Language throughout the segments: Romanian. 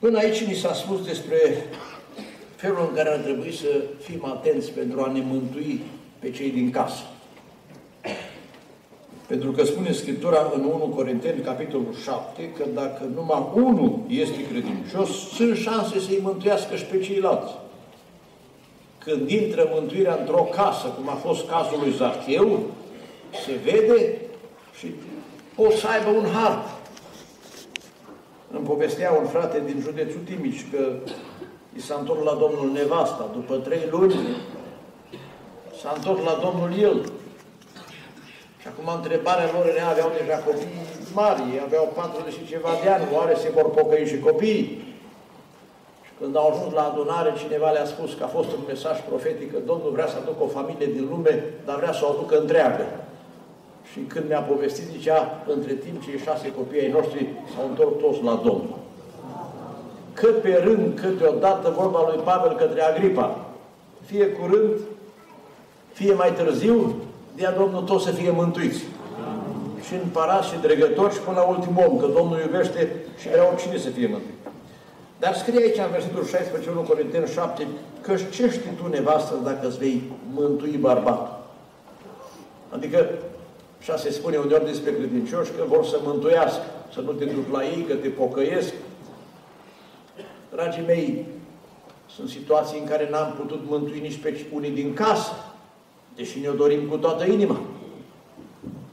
Până aici ni s-a spus despre felul în care ar trebui să fim atenți pentru a ne mântui pe cei din casă. Pentru că spune Scriptura în 1 Corinteni, capitolul 7, că dacă numai unul este credincios, sunt șanse să-i mântuiască și pe ceilalți. Când intră mântuirea într-o casă, cum a fost cazul lui Zacheu, se vede și o să aibă un har. Îmi povestea un frate din județul Timici că i s-a întors la Domnul nevasta. După trei luni s-a întors la Domnul el. Și acum întrebarea lor era, aveau deja copii mari, aveau 40 și ceva de ani, oare se vor pocăi și copiii? Și când au ajuns la adunare, cineva le-a spus că a fost un mesaj profetic, că Domnul vrea să aducă o familie din lume, dar vrea să o aducă întreagă. Și când ne-a povestit, zicea, între timp cei șase copii ai noștri s-au întors toți la Domnul. Cât pe rând, câteodată vorba lui Pavel către Agripa, fie curând, fie mai târziu, dea Domnul tot să fie mântuiți. Și împărați și dregători și până la ultimul om, că Domnul iubește și vrea oricine să fie mântuit. Dar scrie aici în versetul 16, 1 Corinteni 7, că ce știi tu, nevastă, dacă îți vei mântui bărbatul? Adică, așa se spune uneori despre credincioși, că vor să mântuiască, să nu te duc la ei, că te pocăiesc. Dragii mei, sunt situații în care n-am putut mântui nici pe unii din casă, deși ne-o dorim cu toată inima.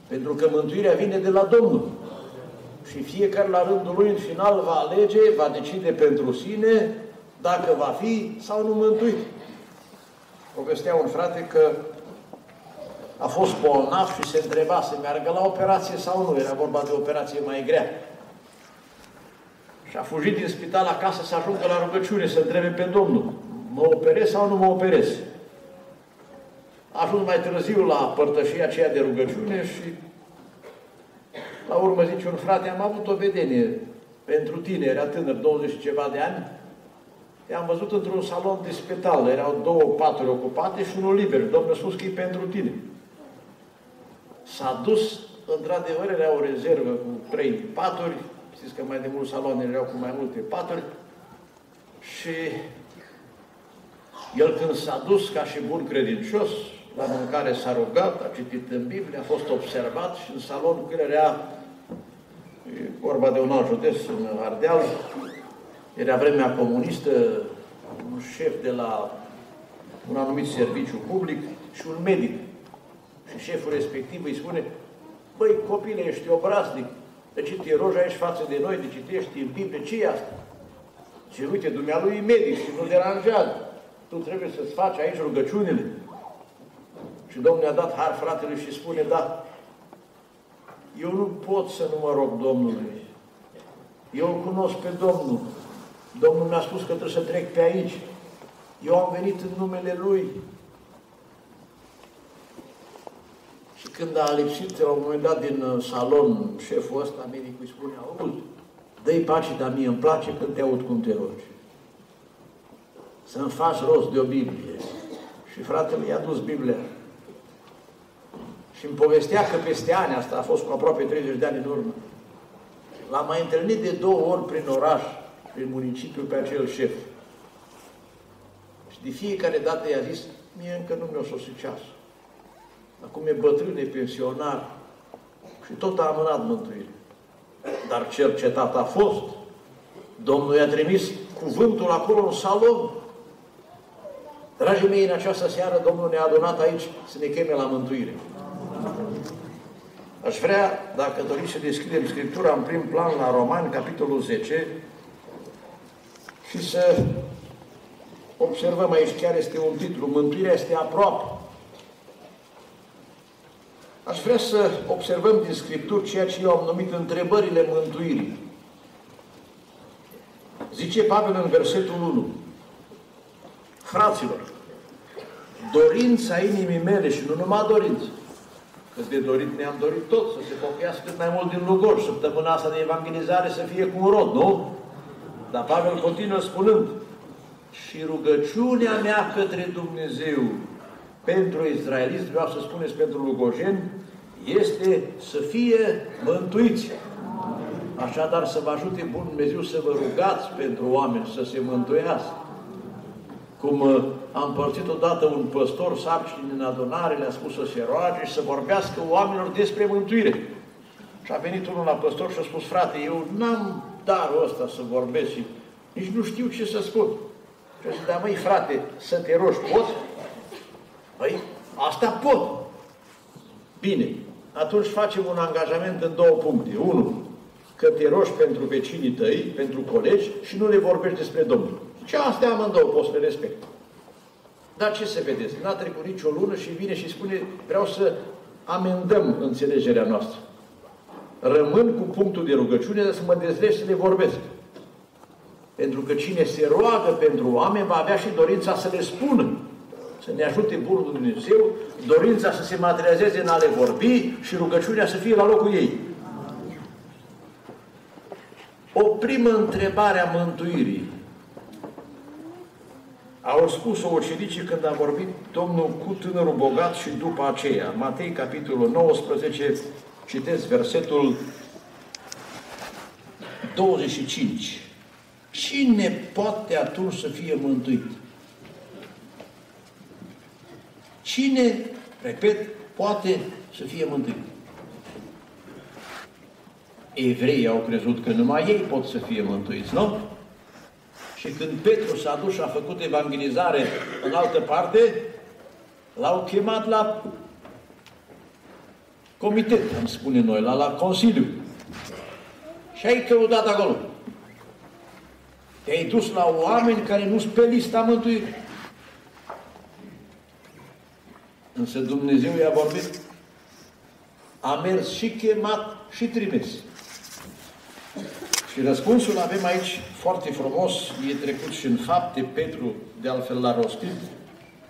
Pentru că mântuirea vine de la Domnul. Și fiecare la rândul lui, în final, va alege, va decide pentru sine dacă va fi sau nu mântuit. Povestea un frate că a fost bolnav și se întreba să meargă la operație sau nu. Era vorba de operație mai grea. Și a fugit din spital acasă să ajungă la rugăciune, să întrebe pe Domnul, mă operez sau nu mă operez? A ajuns mai târziu la părtășia aceea de rugăciune și la urmă zice un frate, am avut o vedenie pentru tine, era tânăr, 20 și ceva de ani, I-am văzut într-un salon de spital, erau două paturi ocupate și unul liber. Domnul a spus că e pentru tine. S-a dus, într-adevăr, era o rezervă cu trei paturi, știți că mai de mult salone erau cu mai multe paturi, și el când s-a dus ca și bun credincios, la mâncare s-a rugat, a citit în Biblie, a fost observat și în salon când era vorba de un alt județ în Ardeal, era vremea comunistă, un șef de la un anumit serviciu public și un medic. Și șeful respectiv îi spune, băi, copile, ești obraznic, de ce te rogi aici față de noi, de citești în Biblie, ce e asta? Și uite, dumnealui e medic și nu deranjează. Tu trebuie să-ți faci aici rugăciunile. Și Domnul ne-a dat har fratelui și spune, da, eu nu pot să nu mă rog Domnului. Eu îl cunosc pe Domnul. Domnul mi-a spus că trebuie să trec pe aici. Eu am venit în numele Lui. Și când a lipsit la un moment dat din uh, salon șeful ăsta, medicul îi spune, aud, dă-i pace, dar mie îmi place când te aud cum te rogi. Să-mi faci rost de o Biblie. Și fratele i-a dus Biblia. Și îmi povestea că peste ani, asta a fost cu aproape 30 de ani în urmă, l-am mai întâlnit de două ori prin oraș, prin municipiu, pe acel șef. Și de fiecare dată i-a zis, mie încă nu mi-o sosit ceasul. Acum e bătrân, e pensionar și tot a amânat mântuire. Dar cercetat a fost. Domnul i-a trimis cuvântul acolo în salon. Dragii mei, în această seară Domnul ne-a adunat aici să ne cheme la mântuire. Aș vrea, dacă doriți să deschidem Scriptura în prim plan la Romani, capitolul 10, și să observăm aici, chiar este un titlu, Mântuirea este aproape. Aș vrea să observăm din Scripturi ceea ce eu am numit întrebările mântuirii. Zice Pavel în versetul 1, Fraților, dorința inimii mele și nu numai dorință, că de dorit ne-am dorit tot, să se pocăiască cât mai mult din Lugor, săptămâna asta de evangelizare să fie cu un rod, nu? Dar Pavel continuă spunând, și rugăciunea mea către Dumnezeu pentru israeliți, vreau să spuneți pentru lugojeni, este să fie mântuiți. Așadar să vă ajute Bun Dumnezeu să vă rugați pentru oameni să se mântuiască. Cum uh, am împărțit odată un păstor sarcini în adunare, le-a spus să se roage și să vorbească oamenilor despre mântuire. Și a venit unul la păstor și a spus, frate, eu n-am darul ăsta să vorbesc și nici nu știu ce să spun. Și a zis, dar măi, frate, să te rogi, poți? Păi, asta pot. Bine, atunci facem un angajament în două puncte. Unu, că te rogi pentru vecinii tăi, pentru colegi și nu le vorbești despre Domnul. Și astea amândouă poți să le respect. Dar ce să vedeți? N-a trecut nicio lună și vine și spune vreau să amendăm înțelegerea noastră. Rămân cu punctul de rugăciune, să mă dezleg să le vorbesc. Pentru că cine se roagă pentru oameni va avea și dorința să le spună. Să ne ajute Bunul Dumnezeu, dorința să se materializeze în a le vorbi și rugăciunea să fie la locul ei. O primă întrebare a mântuirii. Au spus-o ucenicii când a vorbit Domnul cu tânărul bogat și după aceea. Matei, capitolul 19, citesc versetul 25. Cine poate atunci să fie mântuit? Cine, repet, poate să fie mântuit? Evreii au crezut că numai ei pot să fie mântuiți, nu? Și când Petru s-a dus și a făcut evangelizare în altă parte, l-au chemat la comitet, am spune noi, la, la Consiliu. Și ai căutat acolo. Te-ai dus la oameni care nu sunt pe lista mântuirii. Însă Dumnezeu i-a vorbit. A mers și chemat și trimis. Și răspunsul avem aici foarte frumos, e trecut și în fapte, Petru de altfel l-a rostit,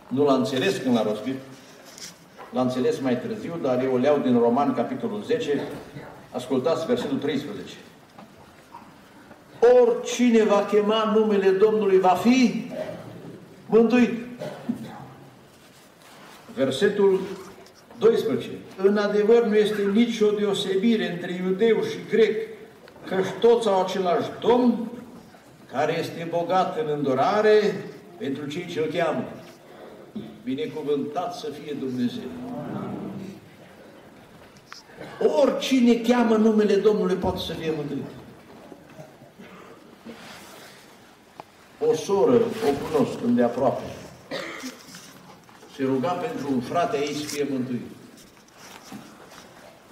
nu l-a înțeles când l-a rostit, l-a înțeles mai târziu, dar eu o leau din Roman, capitolul 10, ascultați versetul 13. Oricine va chema numele Domnului va fi mântuit. Versetul 12. În adevăr nu este nicio deosebire între iudeu și grec, căci toți au același Domn, care este bogat în îndurare pentru cei ce îl cheamă. Binecuvântat să fie Dumnezeu. Oricine cheamă numele Domnului poate să fie mântuit. O soră o cunosc îndeaproape. Se ruga pentru un frate ei să fie mântuit.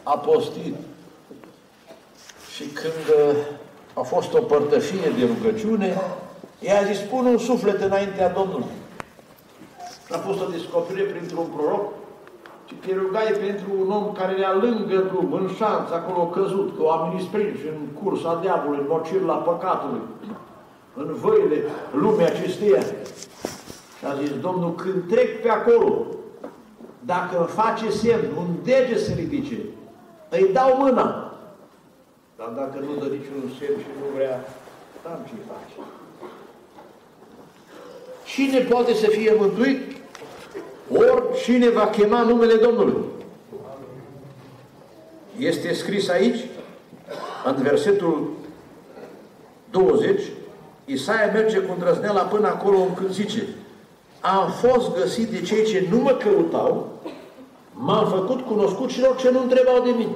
A postit. Și când uh, a fost o părtășie de rugăciune, i-a zis, pun un suflet înaintea Domnului. A fost o descoperire printr-un proroc și te rugai pentru un om care era lângă drum, în șanț, acolo căzut, că oamenii sprinși în cursa diavolului, în mocir la păcatului în văile lumea acesteia. Și a zis, Domnul, când trec pe acolo, dacă îmi face semn, un dege să ridice, îi dau mâna. Dar dacă nu dă niciun semn și nu vrea, am ce face. Cine poate să fie mântuit? Oricine va chema numele Domnului. Este scris aici, în versetul 20, Isaia merge cu îndrăzneala până acolo încât zice Am fost găsit de cei ce nu mă căutau, m-am făcut cunoscut celor ce nu întrebau de mine.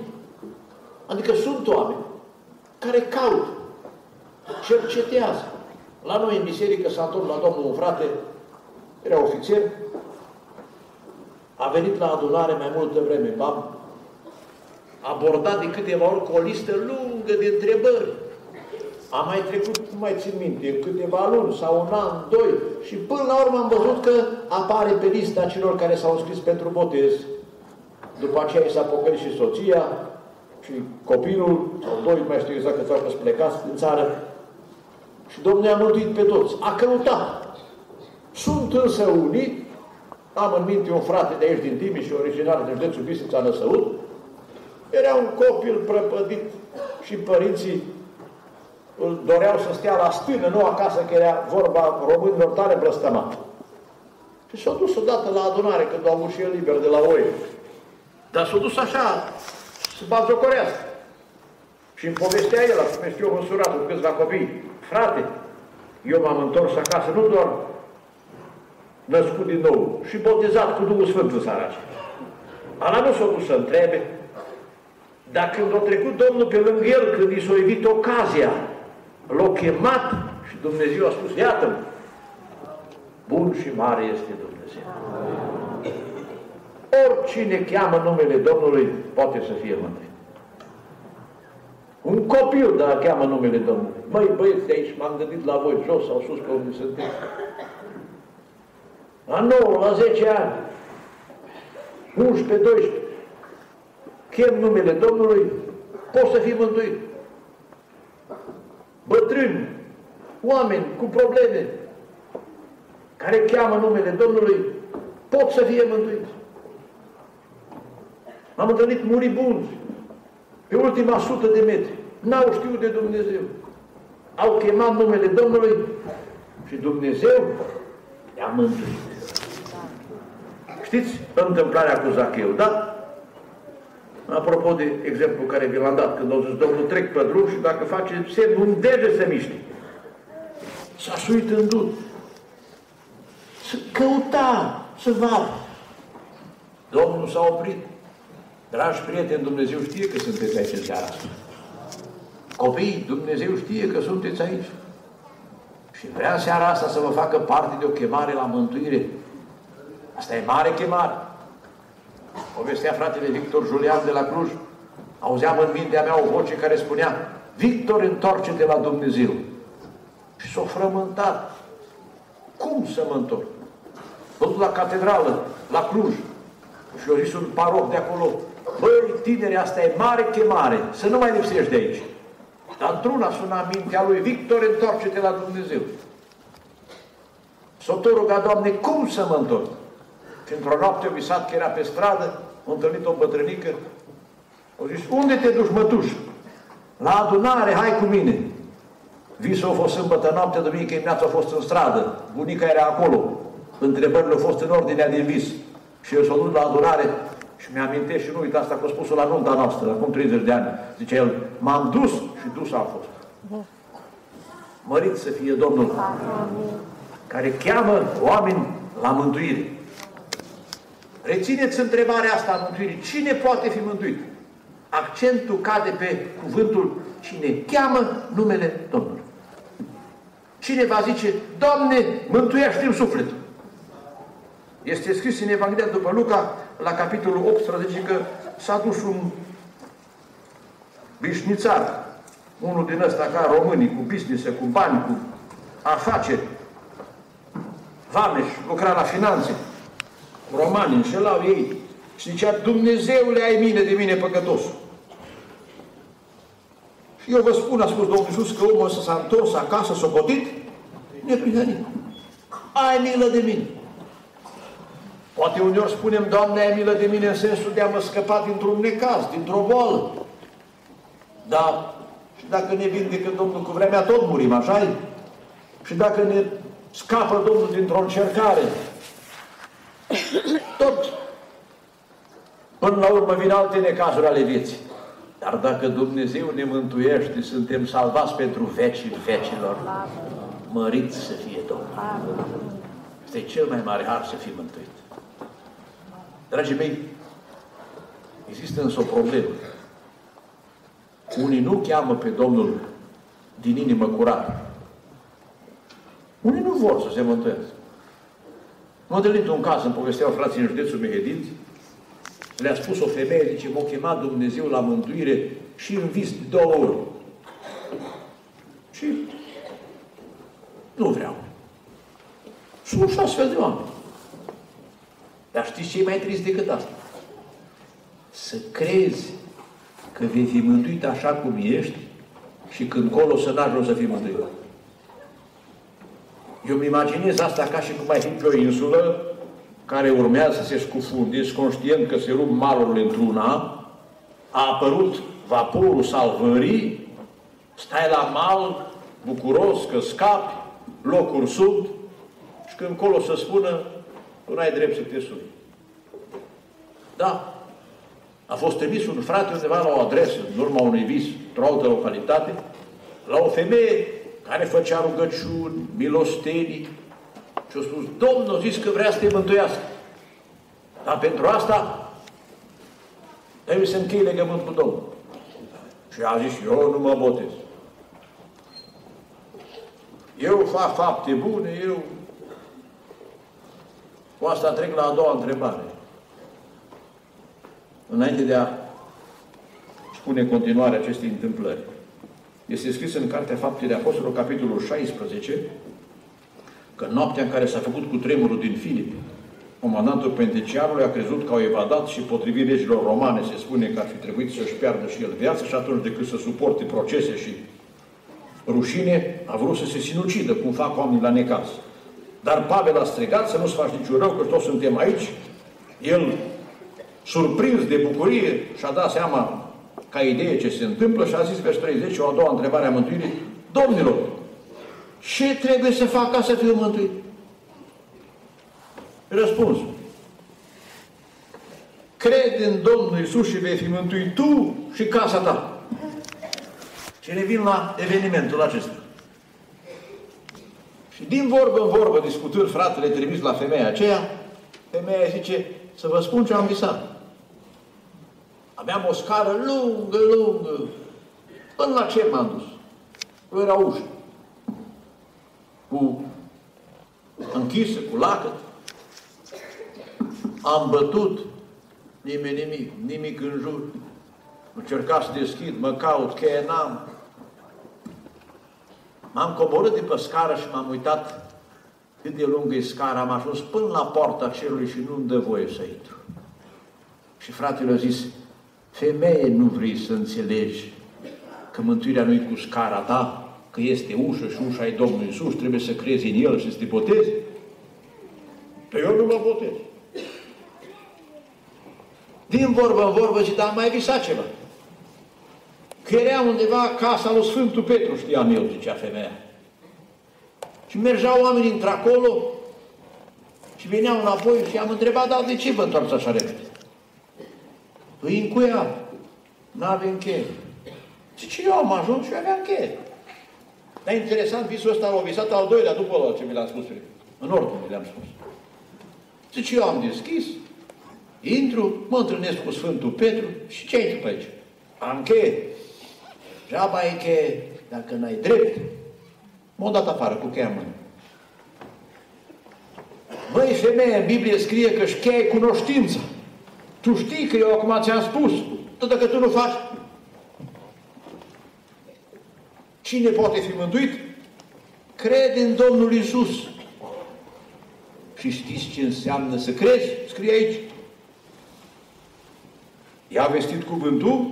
Adică sunt oameni care caută, cercetează. La noi în biserică s-a întors la Domnul un frate, era ofițer, a venit la adunare mai multă vreme, am abordat de câteva ori cu o listă lungă de întrebări am mai trecut, nu mai țin minte, câteva luni sau un an, doi și până la urmă am văzut că apare pe lista celor care s-au înscris pentru botez. După aceea i s-a pocăit și soția și copilul, sau doi, mai știu exact că s-au plecați în țară. Și Domnul ne-a mântuit pe toți. A căutat. Sunt însă unii, am în minte un frate de aici din Timiș și originar de județul Bistrița Năsăut, era un copil prăpădit și părinții îl doreau să stea la stână, nu acasă, că era vorba românilor tare blăstămat. Și s-a dus odată la adunare, când au avut și el liber de la oi. Dar s-a dus așa, să bazjocorească. Și îmi povestea el, cum este eu măsurat cu câțiva copii. Frate, eu m-am întors acasă, nu doar născut din nou, și botezat cu Duhul Sfânt în seara aceea. Ala nu s-a dus să întrebe, dar când a trecut Domnul pe lângă el, când i s-a evit ocazia, l-a chemat și Dumnezeu a spus, iată-mă, bun și mare este Dumnezeu. Oricine cheamă numele Domnului poate să fie mândrit. Un copil, dar cheamă numele Domnului. Măi, băieți de aici, m-am gândit la voi, jos sau sus, pe unde sunteți. La 9, la 10 ani, 11, 12, chem numele Domnului, poți să fii mântuit. Bătrâni, oameni cu probleme, care cheamă numele Domnului, pot să fie mântuiți. Am întâlnit muribunzi pe ultima sută de metri. N-au știut de Dumnezeu. Au chemat numele Domnului și Dumnezeu i-a mântuit. Știți întâmplarea cu Zacheu, da? Apropo de exemplu care vi l-am dat, când au zis, Domnul, trec pe drum și dacă face semn, un dege să miște. S-a suit în dut. Să căuta, să vadă. Domnul s-a oprit. Dragi prieteni, Dumnezeu știe că sunteți aici în seara asta. Copiii, Dumnezeu știe că sunteți aici. Și vrea seara asta să vă facă parte de o chemare la mântuire. Asta e mare chemare. Povestea fratele Victor Julian de la Cluj. Auzeam în mintea mea o voce care spunea Victor, întoarce-te la Dumnezeu. Și s-o frământat. Cum să mă întorc? Văzut la catedrală, la Cluj. Și eu zis un paroc de acolo, băi, tineri, asta e mare chemare, să nu mai lipsești de aici. Dar într-una suna mintea lui, Victor, întoarce-te la Dumnezeu. S-o ruga, Doamne, cum să mă întorc? Și într-o noapte a visat că era pe stradă, a întâlnit o bătrânică, a zis, unde te duci, mătuș? La adunare, hai cu mine. Visul a fost sâmbătă noapte, duminică dimineața a fost în stradă. Bunica era acolo. Întrebările au fost în ordinea din vis. Și eu s-a dus la adunare și mi-amintesc și nu uita asta că a spus la nunta noastră, acum 30 de ani. Zice el, m-am dus și dus am fost. Mărit să fie Domnul care cheamă oameni la mântuire. Rețineți întrebarea asta a mântuirii. Cine poate fi mântuit? Accentul cade pe cuvântul cine cheamă numele Domnului. Cine va zice, Doamne, mântuiește-mi sufletul. Este scris în Evanghelia după Luca, la capitolul 18, că s-a dus un bișnițar, unul din ăsta ca românii, cu business cu bani, cu afaceri, vameș, lucra la finanțe, romani, înșelau ei. Și zicea, Dumnezeule, ai mine de mine păcătos. Și eu vă spun, a spus Domnul Iisus, că omul ăsta s-a întors acasă, s-a potit, neprihănit. Ai milă de mine. Poate uneori spunem, Doamne, ai milă de mine în sensul de a mă scăpa dintr-un necaz, dintr-o boală. Dar și dacă ne vindecă Domnul cu vremea, tot murim, așa -i? Și dacă ne scapă Domnul dintr-o încercare, tot până la urmă vin alte necazuri ale vieții. Dar dacă Dumnezeu ne mântuiește, suntem salvați pentru vecii vecilor. Măriți să fie Domnul. Este cel mai mare har să fii mântuit. Dragii mei, există însă o problemă. Unii nu cheamă pe Domnul din inimă curată. Unii nu vor să se mântuiască. M-a întâlnit un caz, îmi povesteau frații în județul Mehedinți, le-a spus o femeie, zice, m-a chemat Dumnezeu la mântuire și în vis două ori. Și nu vreau. Sunt și astfel de oameni. Dar știți ce e mai trist decât asta? Să crezi că vei fi mântuit așa cum ești și când colo să n-ajungi să fii mântuit. Eu îmi imaginez asta ca și cum ai fi pe o insulă care urmează să se scufunde, conștient că se rup malurile într-una, a apărut vaporul salvării, stai la mal, bucuros că scapi, locuri sub, și când colo să spună, tu n-ai drept să te sui. Da. A fost trimis un frate undeva la o adresă, în urma unui vis, într-o altă localitate, la o femeie care făcea rugăciuni, milostenii, și a spus, Domnul a zis că vrea să te mântuiască. Dar pentru asta trebuie să închei legământ cu Domnul. Și a zis, eu nu mă botez. Eu fac fapte bune, eu... Cu asta trec la a doua întrebare. Înainte de a spune continuarea acestei întâmplări. Este scris în Cartea Faptele Apostolului, capitolul 16, că noaptea în care s-a făcut cu tremurul din Filip, comandantul penitenciarului a crezut că au evadat și potrivit legilor romane se spune că ar fi trebuit să-și piardă și el viața și atunci decât să suporte procese și rușine, a vrut să se sinucidă, cum fac oamenii la necaz. Dar Pavel a strigat să nu-ți faci niciun rău, că toți suntem aici. El, surprins de bucurie, și-a dat seama ca idee ce se întâmplă și a zis pe 30, o a doua întrebare a mântuirii, Domnilor, ce trebuie să fac ca să fiu mântuit? Răspunsul. Crede în Domnul Isus și vei fi mântuit tu și casa ta. Și revin la evenimentul acesta. Și din vorbă în vorbă, discutând fratele trimis la femeia aceea, femeia zice, să vă spun ce am visat. Aveam o scară lungă, lungă, până la cer m-am dus. Nu era ușă. Cu închisă, cu lacăt. Am bătut, nimeni nimic, nimic în jur. Încerca să deschid, mă caut, cheie n-am. M-am coborât de pe scară și m-am uitat cât de lungă e scara. Am ajuns până la poarta cerului și nu-mi dă voie să intru. Și fratele a zis, femeie, nu vrei să înțelegi că mântuirea nu e cu scara ta, că este ușă și ușa e Domnul Iisus, trebuie să crezi în El și să te botezi? Pe eu nu mă botez. Din vorbă în vorbă zic, dar mai visat ceva. Că era undeva casa lui Sfântul Petru, știam eu, zicea femeia. Și mergeau oamenii într-acolo și veneau înapoi și am întrebat, dar de ce vă întoarceți așa repede? Păi încuia, n-avem cheie. Zice, eu am ajuns și aveam cheie. Dar interesant, visul ăsta l-a visat al doilea după ce mi l-am spus. În ordine le-am spus. Zice, eu am deschis, intru, mă întâlnesc cu Sfântul Petru și ce ai tu pe aici? Am cheie. Jaba ai cheie, dacă n-ai drept, m-au dat afară cu cheia mână. Băi, femeie, în Biblie scrie că își cheie cunoștința. Tu știi că eu acum ți-am spus, tot dacă tu nu faci. Cine poate fi mântuit? Crede în Domnul Isus. Și știți ce înseamnă să crezi? Scrie aici. I-a vestit cuvântul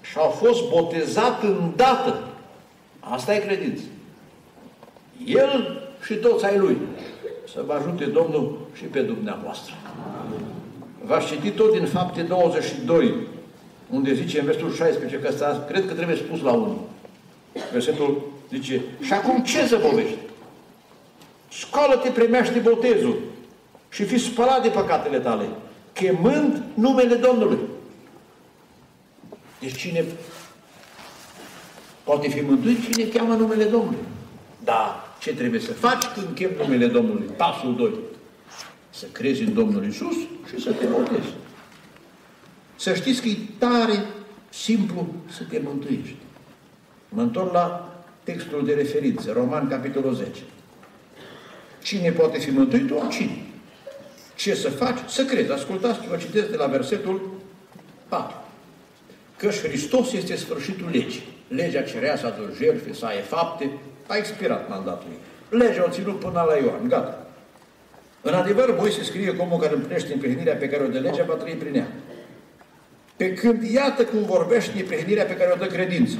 și a fost botezat îndată. Asta e credință. El și toți ai lui. Să vă ajute Domnul și pe dumneavoastră. V-aș citi tot din fapte 22, unde zice în versetul 16, că asta cred că trebuie spus la unul. Versetul zice, și acum ce să povești? Scoală-te, primește botezul și fi spălat de păcatele tale, chemând numele Domnului. Deci cine poate fi mântuit? Cine cheamă numele Domnului. Da, ce trebuie să faci când chem numele Domnului? Pasul 2. Să crezi în Domnul Isus și să te botezi. Să știți că e tare simplu să te mântuiești. Mă întorc la textul de referință, Roman, capitolul 10. Cine poate fi mântuit? Oricine. Ce să faci? Să crezi. Ascultați, vă citesc de la versetul 4. Căci Hristos este sfârșitul legii. Legea cerea să aduci jertfe, să ai fapte, a expirat mandatul ei. Legea o ținut până la Ioan, gata. În adevăr, voi se scrie cum care împlinește împlinirea pe care o de legea va trăi prin ea. Pe când iată cum vorbește împlinirea pe care o dă credință.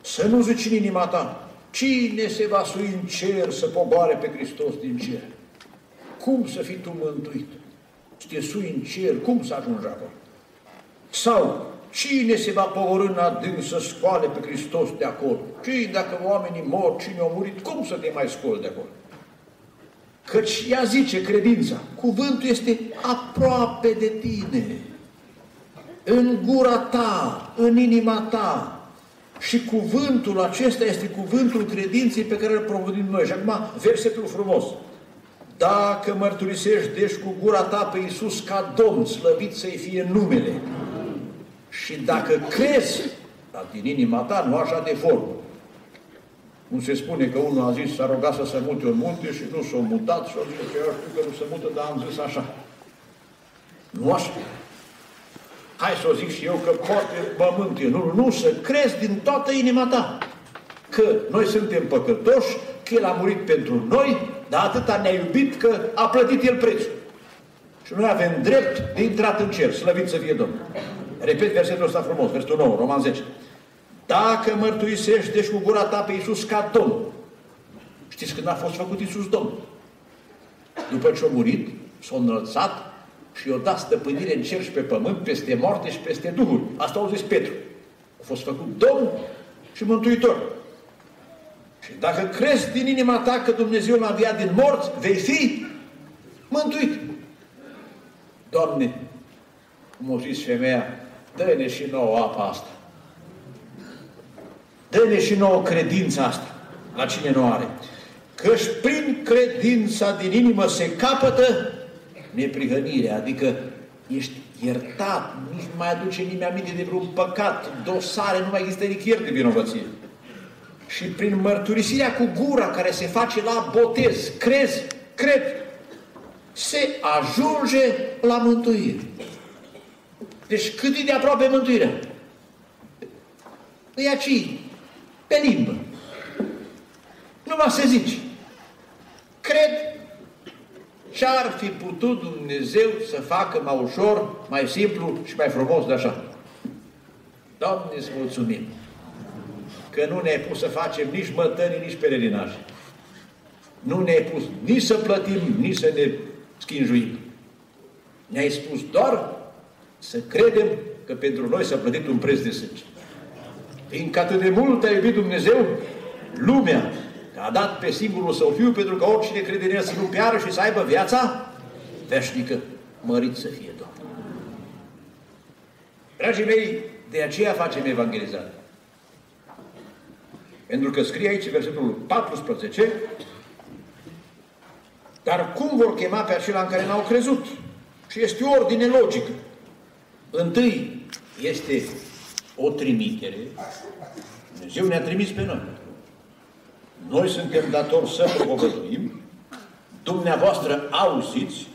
Să nu zici în inima ta, cine se va sui în cer să poboare pe Hristos din cer? Cum să fii tu mântuit? Să te sui în cer, cum să ajungi acolo? Sau, cine se va pogorâ în adânc să scoale pe Hristos de acolo? Cine, dacă oamenii mor, cine au murit, cum să te mai scoli de acolo? Căci ea zice credința, cuvântul este aproape de tine. în gura ta, în inima ta. Și cuvântul acesta este cuvântul credinței pe care îl provodim noi. Și acum, versetul frumos. Dacă mărturisești deci cu gura ta pe Iisus ca Domn, slăvit să-i fie numele. Și dacă crezi, dar din inima ta, nu așa de formă. Nu se spune că unul a zis, s-a rugat să se mute în munte și nu s-a mutat și a zis că eu știu că nu se mută, dar am zis așa. Nu așa. Hai să o zic și eu că poate mă Nu, nu, să crezi din toată inima ta că noi suntem păcătoși, că El a murit pentru noi, dar atâta ne-a iubit că a plătit El prețul. Și noi avem drept de intrat în cer, slăvit să fie Domnul. Repet versetul ăsta frumos, versetul 9, Roman 10. Dacă mărturisești deci cu gura ta pe Iisus ca Domn, știți când a fost făcut Iisus Domn? După ce a murit, s-a înălțat și i-a dat stăpânire în cer și pe pământ, peste moarte și peste duhuri. Asta au zis Petru. A fost făcut Domn și Mântuitor. Și dacă crezi din inima ta că Dumnezeu l-a înviat din morți, vei fi mântuit. Doamne, cum a zis femeia, dă-ne și nouă apa asta. Dă-ne și nouă credința asta, la cine nu are. Căci prin credința din inimă se capătă neprihănirea, adică ești iertat, nu mai aduce nimeni aminte de vreun păcat, dosare, nu mai există nicăieri de vinovăție. Și prin mărturisirea cu gura care se face la botez, crezi, cred, se ajunge la mântuire. Deci cât e de aproape mântuirea? E aici, pe limbă. Numai să zici. Cred ce ar fi putut Dumnezeu să facă mai ușor, mai simplu și mai frumos de așa. Doamne, îți mulțumim că nu ne-ai pus să facem nici mătănii, nici pelerinaje. Nu ne-ai pus nici să plătim, nici să ne schinjuim. Ne-ai spus doar să credem că pentru noi s-a plătit un preț de sânge. Fiindcă atât de mult a iubit Dumnezeu lumea, că a dat pe singurul său Fiu pentru că oricine crede în El să nu piară și să aibă viața veșnică. Mărit să fie Domnul. Dragii mei, de aceea facem evangelizare. Pentru că scrie aici versetul 14, dar cum vor chema pe acela în care n-au crezut? Și este o ordine logică. Întâi este o trimitere. Dumnezeu ne-a trimis pe noi. Noi suntem datori să propovăduim. Dumneavoastră auziți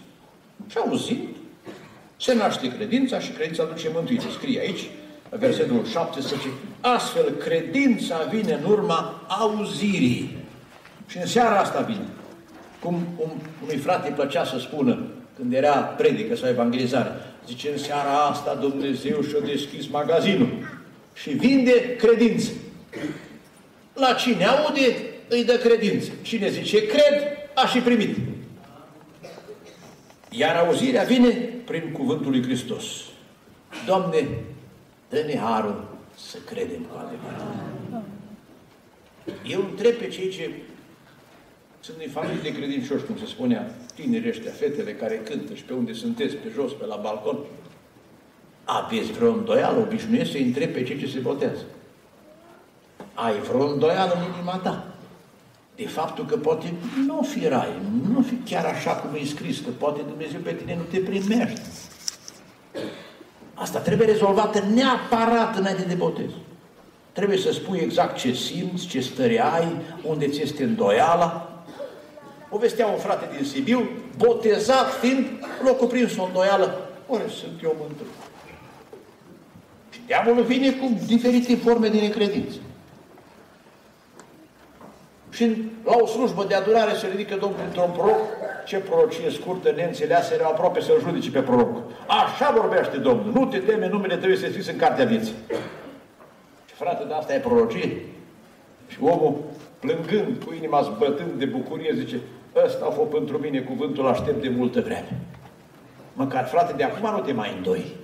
și auzind se naște credința și credința duce mântuire. Scrie aici, versetul 17, astfel credința vine în urma auzirii. Și în seara asta vine. Cum un, unui frate îi plăcea să spună, când era predică sau evangelizare, zice, în seara asta Dumnezeu și-a deschis magazinul și vinde credință. La cine aude, îi dă credință. Cine zice, cred, a și primit. Iar auzirea vine prin cuvântul lui Hristos. Doamne, dă-ne harul să credem cu adevărat. Eu întreb pe cei ce sunt din familii de credincioși, cum se spunea, tineri ăștia, fetele care cântă și pe unde sunteți, pe jos, pe la balcon, aveți vreo îndoială, obișnuiesc să-i întreb pe cei ce se botează. Ai vreo îndoială în inima ta? De faptul că poate nu fi rai, nu fi chiar așa cum e scris, că poate Dumnezeu pe tine nu te primește. Asta trebuie rezolvată neapărat înainte de botez. Trebuie să spui exact ce simți, ce stări ai, unde ți este îndoiala. Povestea un frate din Sibiu, botezat fiind, l-a cuprins o îndoială, ori sunt eu mântuit. Și diavolul vine cu diferite forme de necredință. Și la o slujbă de adorare se ridică Domnul într-un proroc, ce prorocie scurtă, neînțeleasă, erau aproape să-l judice pe proroc. Așa vorbește Domnul, nu te teme, numele trebuie să scris în cartea vieții. Și frate, de asta e prorocie. Și omul, plângând, cu inima zbătând de bucurie, zice, ăsta a fost pentru mine cuvântul, aștept de multă vreme. Măcar, frate, de acum nu te mai îndoi.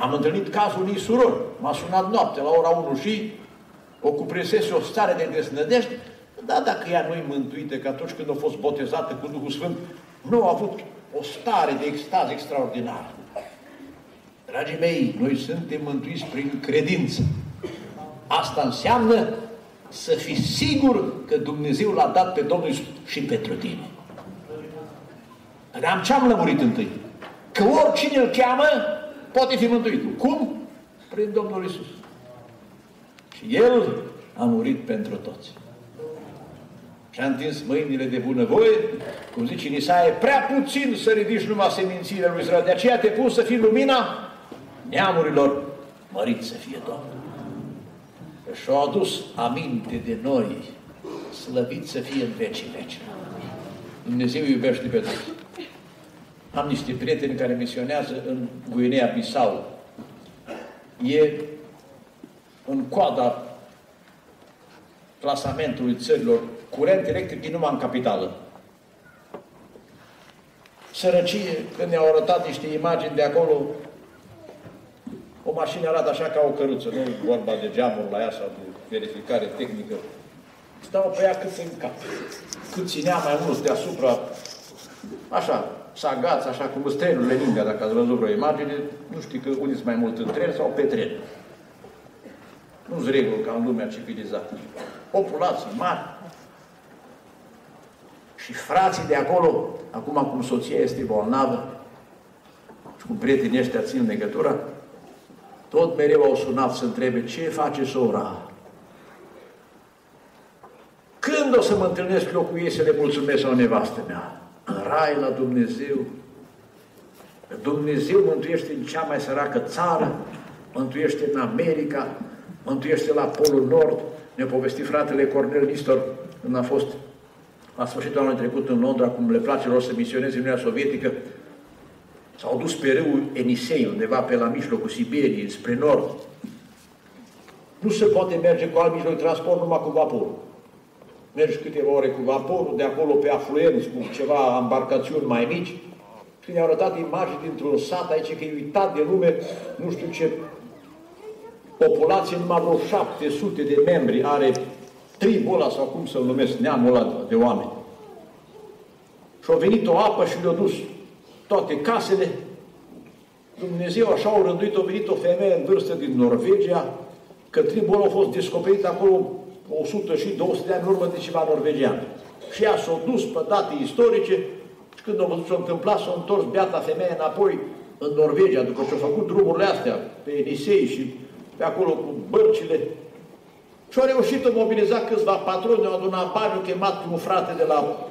Am întâlnit cazul unui surori. M-a sunat noapte la ora 1 și o cuprinsese o stare de desnădejde da, dacă ea nu-i mântuită, că atunci când a fost botezată cu Duhul Sfânt, nu a avut o stare de extaz extraordinară. Dragii mei, noi suntem mântuiți prin credință. Asta înseamnă să fii sigur că Dumnezeu l-a dat pe Domnul și pentru tine. Dar am ce am lămurit întâi? Că oricine îl cheamă, poate fi mântuit. Cum? Prin Domnul Isus. Și El a murit pentru toți. Și a întins mâinile de bunăvoie, cum zice în Isaie, prea puțin să ridici numai semințiile lui Israel. De aceea te pun să fii lumina neamurilor, mărit să fie Domnul. Și-au adus aminte de noi, slăvit să fie în vecii veci. Dumnezeu iubește pe toți. Am niște prieteni care misionează în Guinea Bissau. E în coada clasamentului țărilor curent electric numai în capitală. Sărăcie, când ne-au arătat niște imagini de acolo, o mașină arată așa ca o căruță, nu vorba de geamuri la ea sau de verificare tehnică. Stau pe ea cât în cap. Cât ținea mai mult deasupra, așa, sagați, așa cum sunt trenurile în India, dacă ați văzut vreo imagine, nu știu că unii sunt mai mult în tren sau pe tren. Nu-s regulă ca în lumea civilizată. Populații mari. Și frații de acolo, acum cum soția este bolnavă și cum prietenii ăștia țin legătura, tot mereu au sunat să întrebe ce face sora. Când o să mă întâlnesc eu cu ei să le mulțumesc sau nevastă mea? În rai la Dumnezeu. Dumnezeu mântuiește în cea mai săracă țară, mântuiește în America, mântuiește la Polul Nord. Ne-a povestit fratele Cornel Nistor când a fost la sfârșitul anului trecut în Londra, cum le place lor să misioneze în Uniunea Sovietică, S-au dus pe râul Enisei, undeva pe la mijlocul Siberiei, spre nord. Nu se poate merge cu alt mijloc de transport numai cu vaporul. Mergi câteva ore cu vaporul, de acolo pe afluenți, cu ceva embarcațiuni mai mici. Și ne-au arătat imagini dintr-un sat aici, că e uitat de lume, nu știu ce populație, numai vreo 700 de membri are tribul ăla, sau cum să-l numesc, neamul ăla de oameni. Și a venit o apă și le-a dus toate casele. Dumnezeu așa a rânduit, a venit o femeie în vârstă din Norvegia, că tribul a fost descoperit acolo 100 și 200 de ani în urmă de ceva norvegian. Și ea s-a dus pe date istorice și când a văzut ce a întâmplat, s-a întors beata femeie înapoi în Norvegia, după ce a făcut drumurile astea pe Enisei și pe acolo cu bărcile. Și a reușit să mobiliza câțiva patroni, au adunat bani, au chemat un frate de la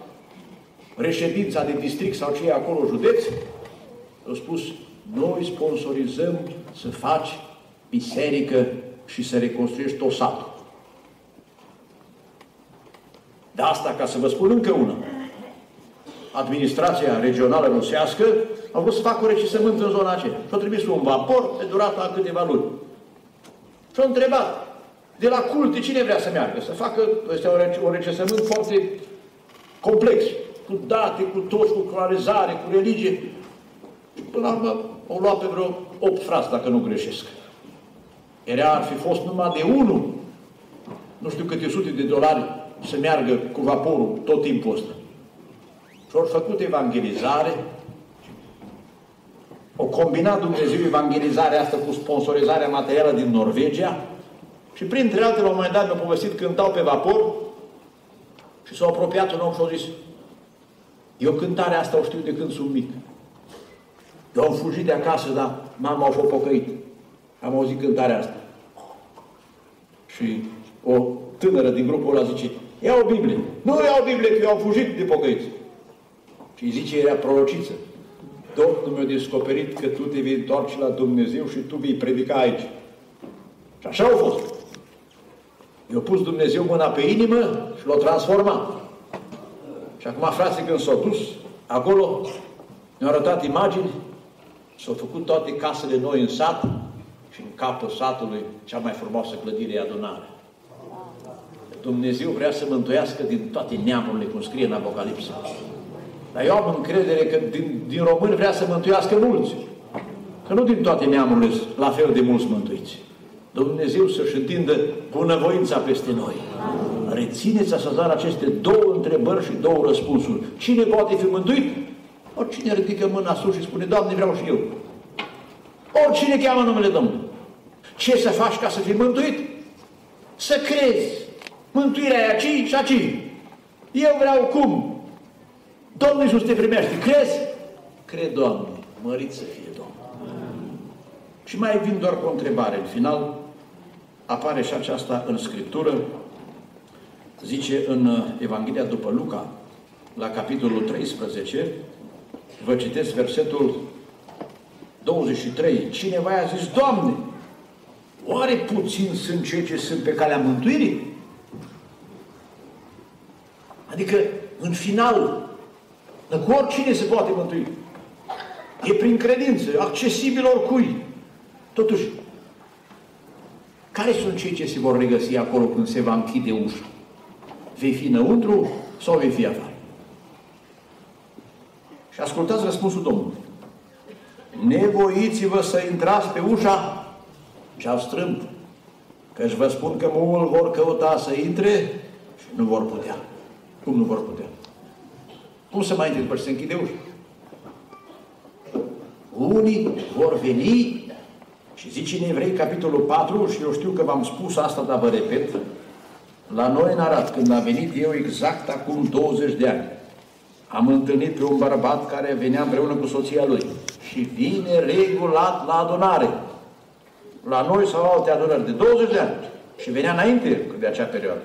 reședința de district sau ce e acolo județ, au spus, noi sponsorizăm să faci biserică și să reconstruiești tot satul. De asta, ca să vă spun încă una, administrația regională rusească a vrut să facă o recesământ în zona aceea. Și-a trimis un vapor pe durata a câteva luni. Și-a întrebat, de la culte, cine vrea să meargă? Să facă, este un recesământ foarte complex cu date, cu toți, cu colarizare, cu religie. Și până la urmă o luat pe vreo 8 frați, dacă nu greșesc. Era ar fi fost numai de unul, nu știu câte sute de dolari, să meargă cu vaporul tot timpul ăsta. Și au făcut evangelizare, o combinat Dumnezeu evangelizarea asta cu sponsorizarea materială din Norvegia și printre altele, la un moment dat mi-a povestit când dau pe vapor și s-a apropiat un om și a zis eu cântarea asta o știu de când sunt mic. Eu am fugit de acasă, dar mama a fost pocăit. Am auzit cântarea asta. Și o tânără din grupul ăla zice, ia o Biblie. Nu ia o Biblie, că eu am fugit de pocăiți. Și zice, era prorociță. Domnul mi-a descoperit că tu te vei întoarce la Dumnezeu și tu vei predica aici. Și așa au fost. i-a pus Dumnezeu mâna pe inimă și l-a transformat. Și acum, frații, când s-au dus acolo, ne-au arătat imagini, s-au făcut toate casele noi în sat și în capul satului cea mai frumoasă clădire adunare. Dumnezeu vrea să mântuiască din toate neamurile, cum scrie în Apocalipsă. Dar eu am încredere că din, din români vrea să mântuiască mulți. Că nu din toate neamurile la fel de mulți mântuiți. Dumnezeu să-și întindă bunăvoința peste noi. Rețineți așadar aceste două întrebări și două răspunsuri. Cine poate fi mântuit? Oricine ridică mâna sus și spune, Doamne, vreau și eu. Oricine cheamă numele Domnului. Ce să faci ca să fii mântuit? Să crezi. Mântuirea e aici și aici. Eu vreau cum? Domnul Iisus te primește. Crezi? Cred, Doamne. Mărit să fie Domnul. Și mai vin doar cu o întrebare. În final apare și aceasta în Scriptură. Zice în Evanghelia după Luca, la capitolul 13, vă citesc versetul 23. Cineva a zis, Doamne, oare puțin sunt cei ce sunt pe calea mântuirii? Adică, în final, cu oricine se poate mântui. E prin credință, accesibil oricui. Totuși, care sunt cei ce se vor regăsi acolo când se va închide ușa? Vei fi înăuntru sau vei fi afară? Și ascultați răspunsul Domnului. Nevoiți-vă să intrați pe ușa cea strâmtă. Căci vă spun că mult vor căuta să intre și nu vor putea. Cum nu vor putea? Cum să mai intre după ce se închide ușa? Unii vor veni și zice în Evrei, capitolul 4, și eu știu că v-am spus asta, dar vă repet, la noi în Arad, când a venit eu exact acum 20 de ani, am întâlnit pe un bărbat care venea împreună cu soția lui și vine regulat la adunare. La noi sau alte adunări de 20 de ani. Și venea înainte de acea perioadă.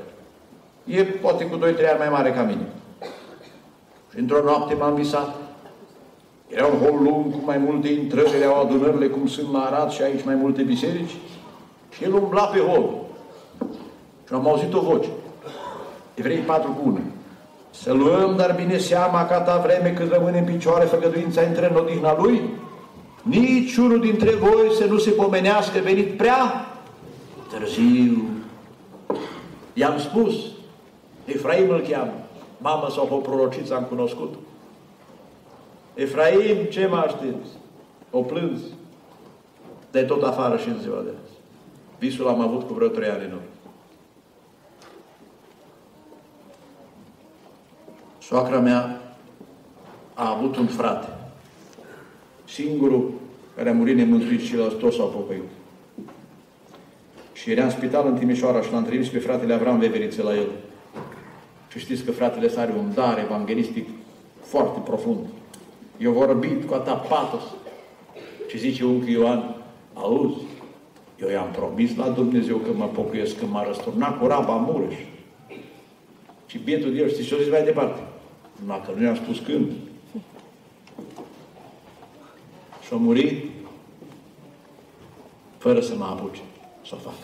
E poate cu 2-3 ani mai mare ca mine. Și într-o noapte m-am visat. Era un hol lung cu mai multe intrări, erau adunările cum sunt la Arad și aici mai multe biserici. Și el umbla pe hol. Și am auzit o voce. Evrei 4 cu 1. Să luăm dar bine seama ca ta vreme când rămâne în picioare făgăduința intră în odihna Lui, niciunul dintre voi să nu se pomenească venit prea târziu. I-am spus, Efraim îl cheamă, mamă sau o prorociță am cunoscut. Efraim, ce mă aștepți? O plâns. De tot afară și în ziua de azi. Visul am avut cu vreo trei ani în urmă. Soacra mea a avut un frate. Singurul care a murit nemântuit și la toți s-au pocăit. Și era în spital în Timișoara și l-am trimis pe fratele Avram Veveriță la el. Și știți că fratele are un dar evanghelistic foarte profund. Eu vorbit cu ata patos. Și zice unchiul Ioan, auzi, eu i-am promis la Dumnezeu că mă pocăiesc, că m-a răsturnat cu raba Mureș. Și bietul de el, știți ce o zis mai departe? Numai că nu i-am spus când. Și-a murit fără să mă apuce să o fac.